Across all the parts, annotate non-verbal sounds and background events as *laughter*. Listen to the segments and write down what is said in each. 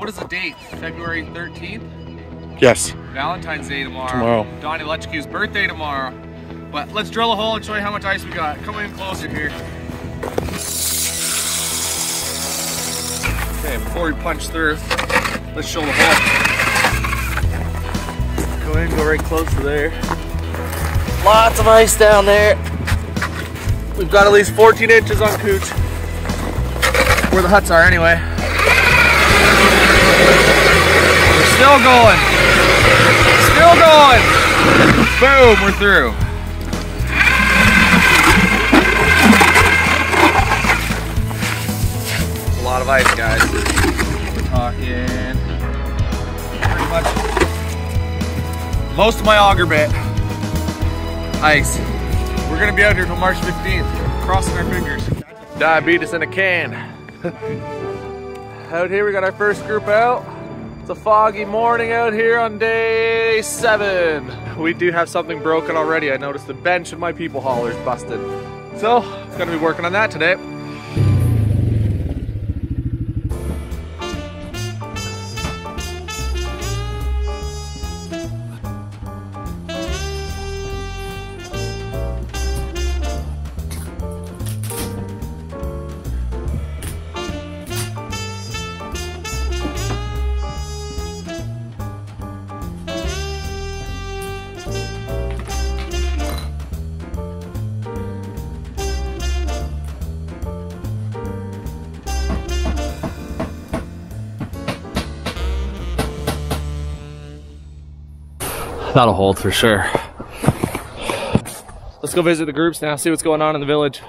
What is the date? February 13th? Yes. Valentine's Day tomorrow. Tomorrow. Donnie Lechku's birthday tomorrow. But let's drill a hole and show you how much ice we got. Come in closer here. Okay, before we punch through, let's show the hole. Go in, and go right close to there. Lots of ice down there. We've got at least 14 inches on Cooch. Where the huts are anyway. Still going. Still going. Boom, we're through. A lot of ice, guys. We're talking pretty much most of my auger bit ice. We're gonna be out here till March 15th, crossing our fingers. Diabetes in a can. *laughs* out here we got our first group out. A foggy morning out here on day seven. We do have something broken already. I noticed the bench of my people hauler's busted. So, gonna be working on that today. That'll hold for sure. Let's go visit the groups now, see what's going on in the village.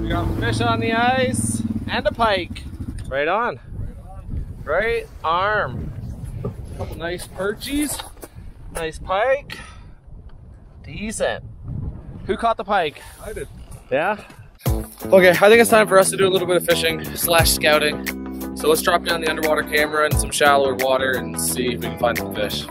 We got fish on the ice and a pike. Right on. Right arm. Couple nice perchies. Nice pike. Decent. Who caught the pike? I did. Yeah? Okay, I think it's time for us to do a little bit of fishing slash scouting. So let's drop down the underwater camera in some shallower water and see if we can find some fish.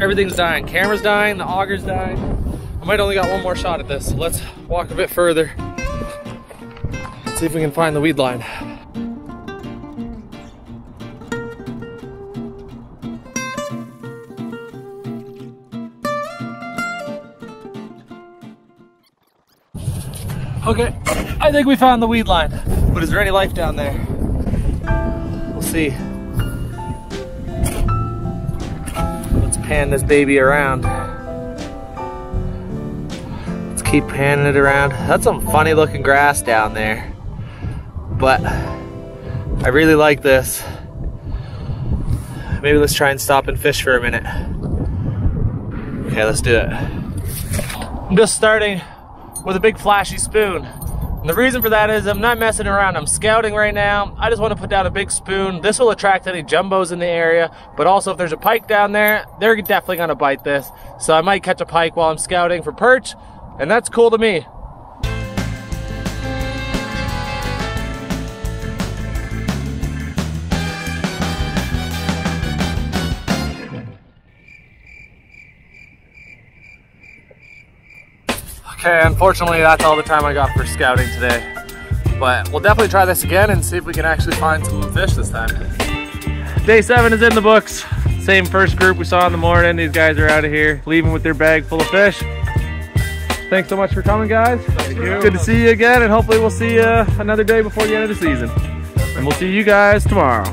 Everything's dying. Camera's dying, the auger's dying. I might only got one more shot at this. So let's walk a bit further. See if we can find the weed line. Okay, I think we found the weed line. But is there any life down there? We'll see. Pan this baby around. Let's keep panning it around. That's some funny looking grass down there. But I really like this. Maybe let's try and stop and fish for a minute. Okay, let's do it. I'm just starting with a big flashy spoon. And the reason for that is I'm not messing around. I'm scouting right now. I just want to put down a big spoon. This will attract any jumbos in the area, but also if there's a pike down there, they're definitely going to bite this. So I might catch a pike while I'm scouting for perch, and that's cool to me. Okay, unfortunately that's all the time I got for scouting today. But we'll definitely try this again and see if we can actually find some fish this time. Day seven is in the books. Same first group we saw in the morning. These guys are out of here, leaving with their bag full of fish. Thanks so much for coming, guys. Thank you. Good to see you again, and hopefully we'll see you another day before the end of the season. And we'll see you guys tomorrow.